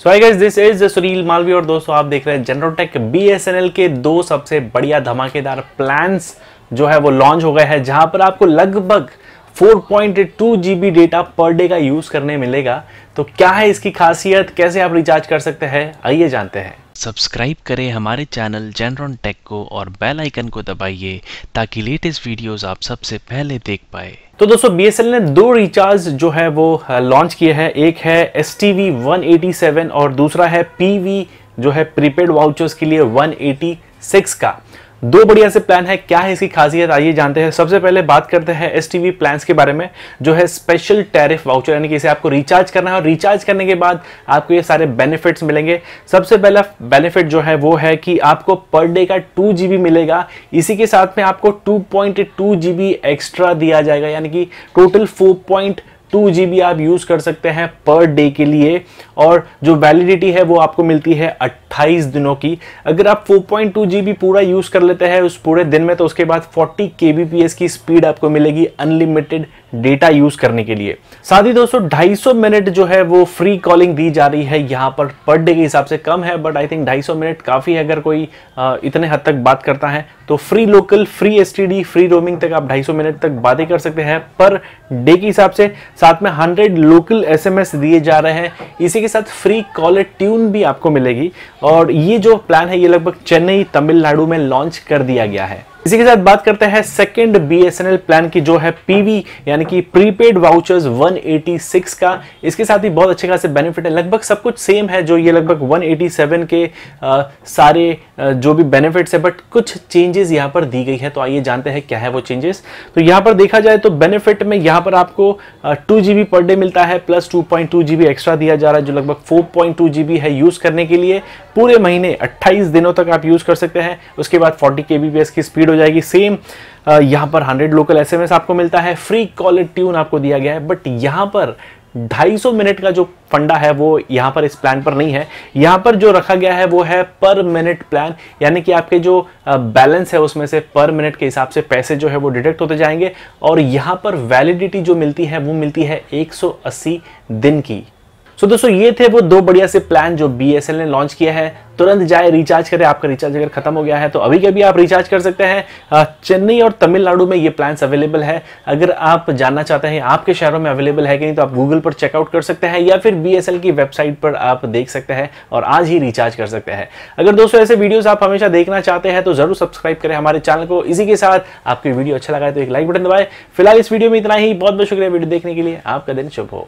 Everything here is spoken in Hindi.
So I this is Sunil Malvi और दोस्तों आप देख रहे हैं जनरल टेक बीएसएनएल के दो सबसे बढ़िया धमाकेदार प्लान्स जो है वो लॉन्च हो गए हैं, जहाँ पर आपको लगभग 4.2 जीबी डेटा पर डे का यूज़ करने मिलेगा। तो क्या है इसकी खासियत? कैसे आप रिचार्ज कर सकते हैं? आइए जानते हैं। सब्सक्राइब करें हमारे चैनल जेनरॉन टेक को और बेल आइकन को दबाइए ताकि लेटेस्ट वीडियोस आप सबसे पहले देख पाए। तो दोस्तों बीएसएल ने दो रिचार्ज जो है वो लॉन्च किए हैं। एक है एस टी और दूसरा है पीवी जो है प्रीपेड वाउचर्स के लिए 186 का। दो बढ़िया से प्लान है, क्या है इसकी खासियत, आइए जानते हैं। सबसे पहले बात करते हैं एस टी प्लान के बारे में, जो है स्पेशल टैरिफ वाउचर यानी कि इसे आपको रिचार्ज करना है और रिचार्ज करने के बाद आपको ये सारे बेनिफिट्स मिलेंगे। सबसे पहला बेनिफिट जो है वो है कि आपको पर डे का टू जीबी मिलेगा। इसी के साथ में आपको two point two GB extra दिया जाएगा, यानी कि total four point two G आप यूज़ कर सकते हैं पर डे के लिए और जो वैलिडिटी है वो आपको मिलती है 28 दिनों की। अगर आप 4.2 पॉइंट पूरा यूज़ कर लेते हैं उस पूरे दिन में तो उसके बाद 40 के की स्पीड आपको मिलेगी अनलिमिटेड डेटा यूज़ करने के लिए। साथ ही दोस्तों 250 मिनट जो है वो फ्री कॉलिंग दी जा रही है। यहाँ पर पर डे के हिसाब से कम है बट आई थिंक 250 मिनट काफ़ी है अगर कोई इतने हद तक बात करता है। तो free local free STD free roaming तक आप 250 मिनट तक बातें कर सकते हैं पर डे के हिसाब से। साथ में 100 लोकल एसएमएस दिए जा रहे हैं। इसी के साथ फ्री कॉलर ट्यून भी आपको मिलेगी। और ये जो प्लान है, ये लगभग चेन्नई, तमिलनाडु में लॉन्च कर दिया गया है। इसी के साथ बात करते हैं सेकंड बीएसएनएल प्लान की जो है पीवी यानी कि प्रीपेड वाउचर्स 186 का। इसके साथ ही बहुत अच्छे खासे बेनिफिट है। लगभग सब कुछ सेम है जो ये लगभग 187 के आ, सारे जो भी बेनिफिट्स है बट कुछ चेंजेस यहाँ पर दी गई है। तो आइए जानते हैं क्या है वो चेंजेस तो यहाँ पर देखा जाए तो बेनिफिट में यहाँ पर आपको टू जीबी पर डे मिलता है plus two point two GB extra दिया जा रहा है जो लगभग फोर पॉइंट टू जीबी है यूज़ करने के लिए। पूरे महीने अट्ठाईस दिनों तक आप यूज़ कर सकते हैं। उसके बाद forty K B P S की स्पीड जाएगी। सेम यहाँ पर 100 लोकल एसएमएस आपको मिलता है। फ्री कॉलर ट्यून आपको दिया गया है। बट यहाँ पर 250 मिनट का जो फंडा है, वो यहाँ पर इस प्लान पर नहीं है। यहाँ पर जो रखा गया है, वो है पर मिनट प्लान यानी कि आपके जो बैलेंस है, उसमें से पर मिनट के हिसाब से पैसे जो है, वो डिटेक्ट होते जाएँगे। और यहाँ पर वैलिडिटी जो मिलती है, वो मिलती है 180 दिन की। सो so, दोस्तों ये थे वो दो बढ़िया से प्लान जो बी ने लॉन्च किया है। तुरंत जाए रिचार्ज करें। आपका रिचार्ज अगर खत्म हो गया है तो अभी कभी आप रिचार्ज कर सकते हैं। चेन्नई और तमिलनाडु में ये प्लान अवेलेबल है। अगर आप जानना चाहते हैं आपके शहरों में अवेलेबल है कि नहीं तो आप गूगल पर चेकआउट कर सकते हैं या फिर बी की वेबसाइट पर आप देख सकते हैं और आज ही रिचार्ज कर सकते हैं। अगर दोस्तों ऐसे वीडियोज़ आप हमेशा देखना चाहते हैं तो ज़रूर सब्सक्राइब करें हमारे चैनल को। इसी के साथ आपकी वीडियो अच्छा लगा तो एक लाइक बटन दबाए। फ़िलहाल इस वीडियो में इतना ही। बहुत बहुत शुक्रिया वीडियो देखने के लिए। आपका दिन शुभ हो।